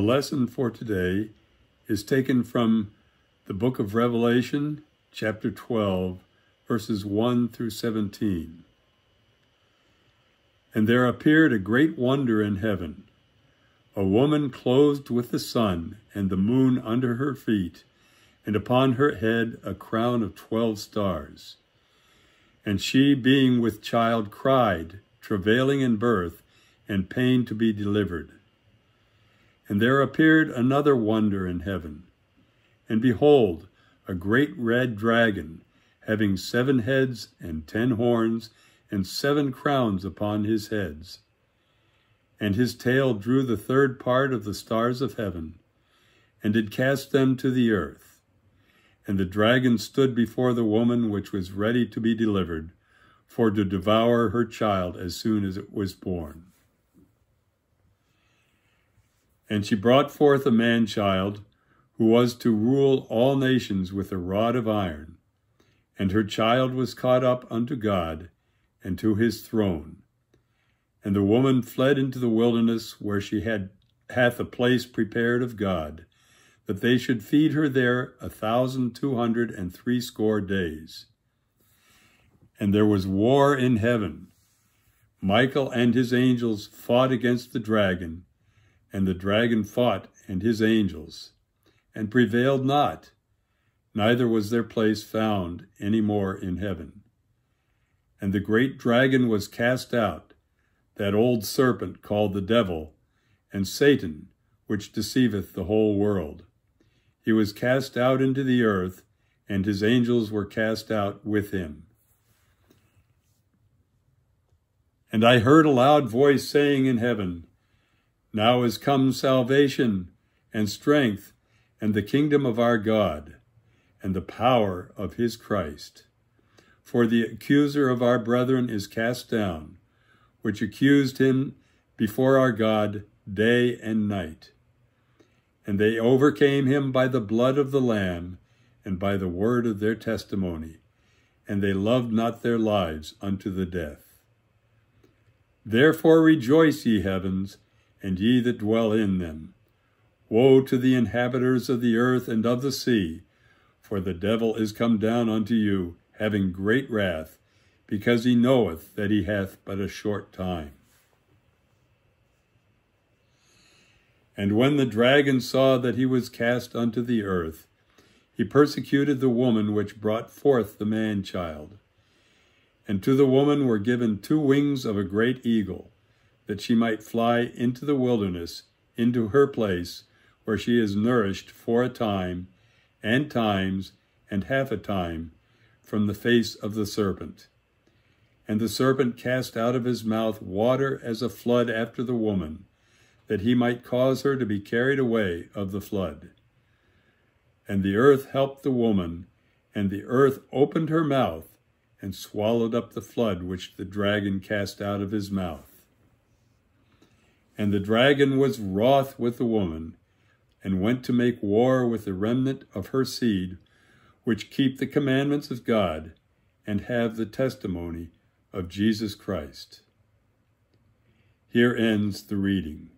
The lesson for today is taken from the book of Revelation, chapter 12, verses 1 through 17. And there appeared a great wonder in heaven a woman clothed with the sun and the moon under her feet, and upon her head a crown of twelve stars. And she, being with child, cried, travailing in birth, and pain to be delivered. And there appeared another wonder in heaven. And behold, a great red dragon, having seven heads and ten horns, and seven crowns upon his heads. And his tail drew the third part of the stars of heaven, and did cast them to the earth. And the dragon stood before the woman which was ready to be delivered, for to devour her child as soon as it was born. And she brought forth a man child, who was to rule all nations with a rod of iron. And her child was caught up unto God and to his throne. And the woman fled into the wilderness, where she had hath a place prepared of God, that they should feed her there a thousand two hundred and threescore days. And there was war in heaven. Michael and his angels fought against the dragon, and the dragon fought and his angels, and prevailed not, neither was their place found any more in heaven. And the great dragon was cast out, that old serpent called the devil, and Satan, which deceiveth the whole world. He was cast out into the earth, and his angels were cast out with him. And I heard a loud voice saying in heaven, Now is come salvation and strength and the kingdom of our God and the power of his Christ. For the accuser of our brethren is cast down, which accused him before our God day and night. And they overcame him by the blood of the Lamb and by the word of their testimony, and they loved not their lives unto the death. Therefore rejoice, ye heavens, and ye that dwell in them. Woe to the inhabitants of the earth and of the sea, for the devil is come down unto you, having great wrath, because he knoweth that he hath but a short time. And when the dragon saw that he was cast unto the earth, he persecuted the woman which brought forth the man child. And to the woman were given two wings of a great eagle, that she might fly into the wilderness, into her place, where she is nourished for a time, and times, and half a time, from the face of the serpent. And the serpent cast out of his mouth water as a flood after the woman, that he might cause her to be carried away of the flood. And the earth helped the woman, and the earth opened her mouth and swallowed up the flood which the dragon cast out of his mouth. And the dragon was wroth with the woman, and went to make war with the remnant of her seed, which keep the commandments of God and have the testimony of Jesus Christ. Here ends the reading.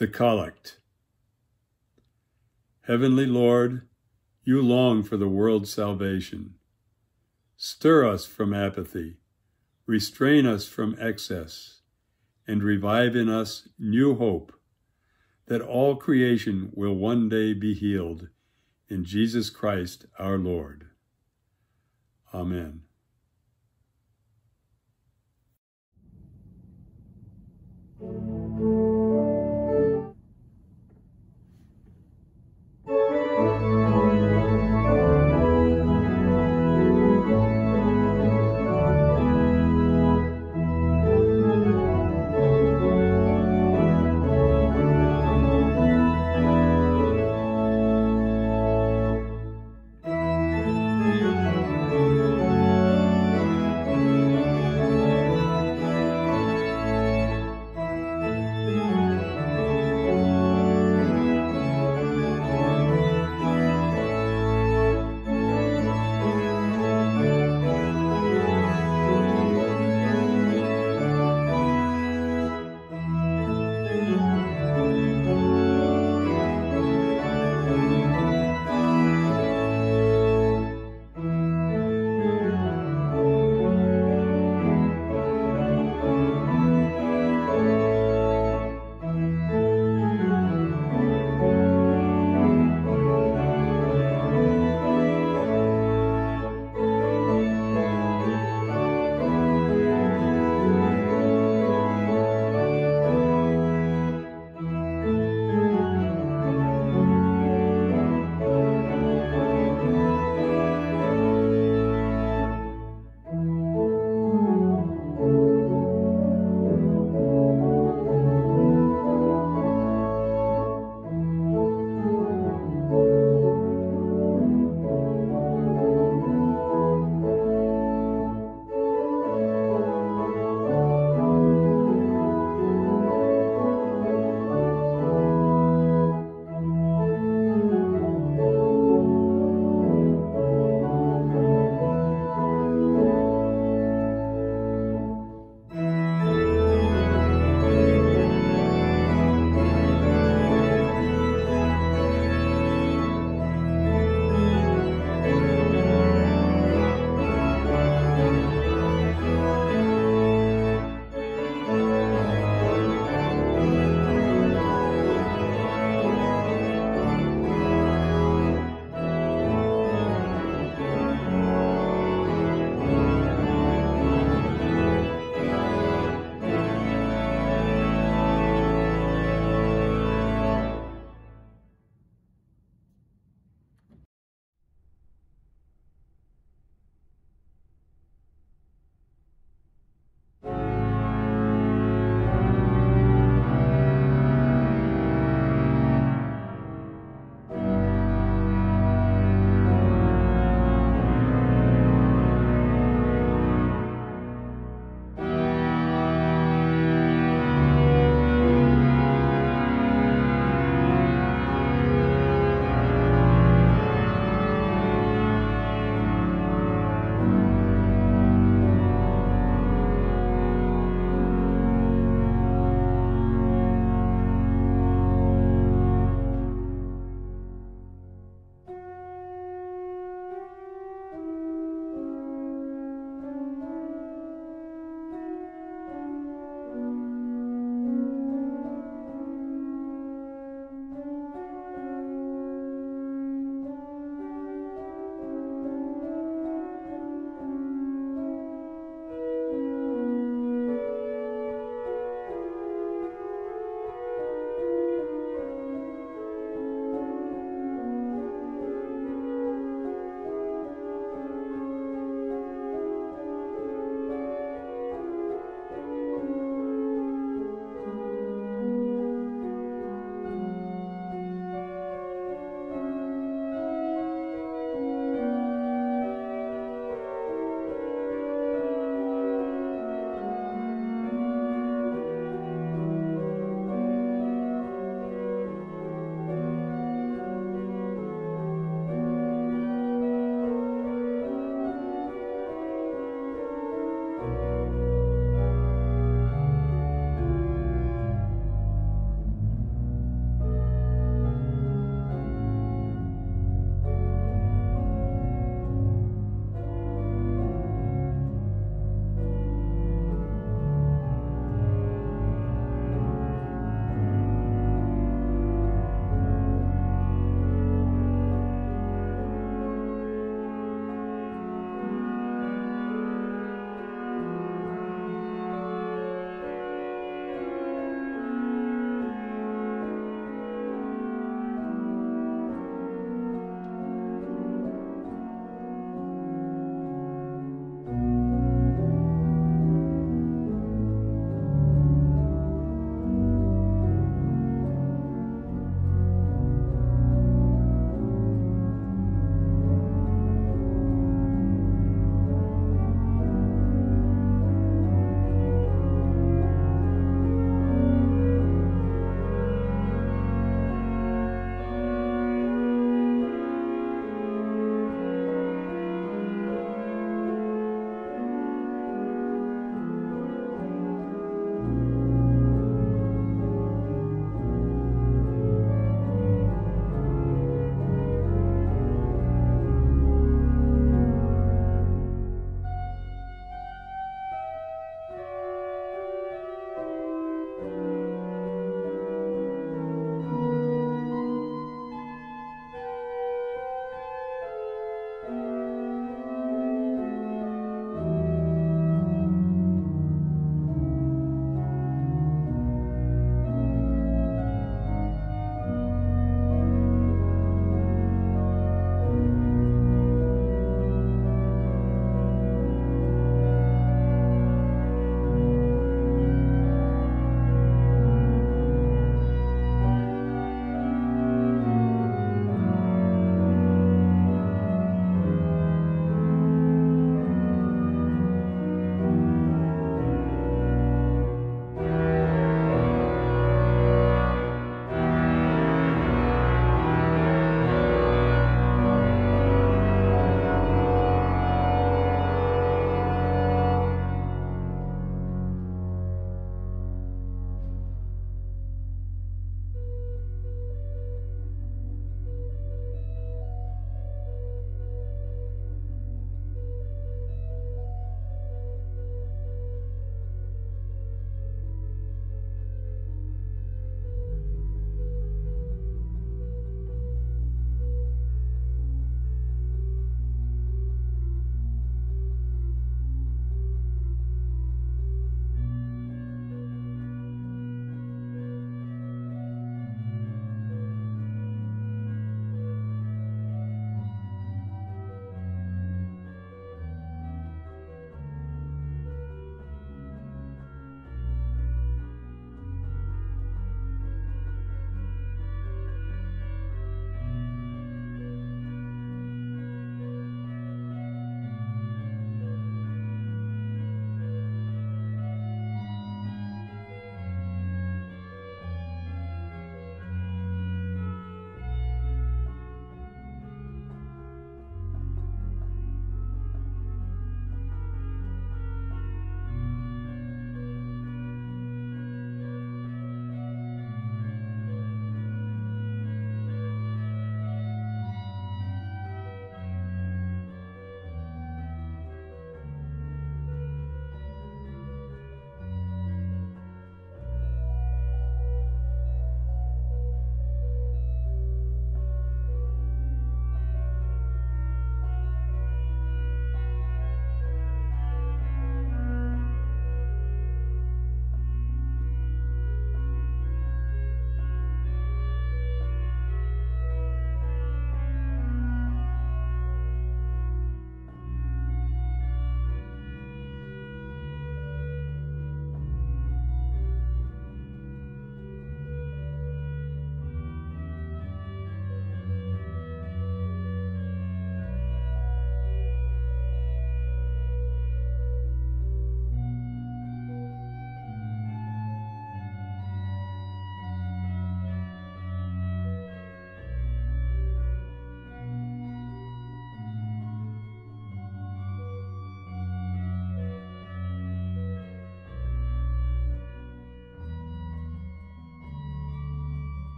The Collect. Heavenly Lord, you long for the world's salvation. Stir us from apathy, restrain us from excess, and revive in us new hope that all creation will one day be healed in Jesus Christ our Lord. Amen.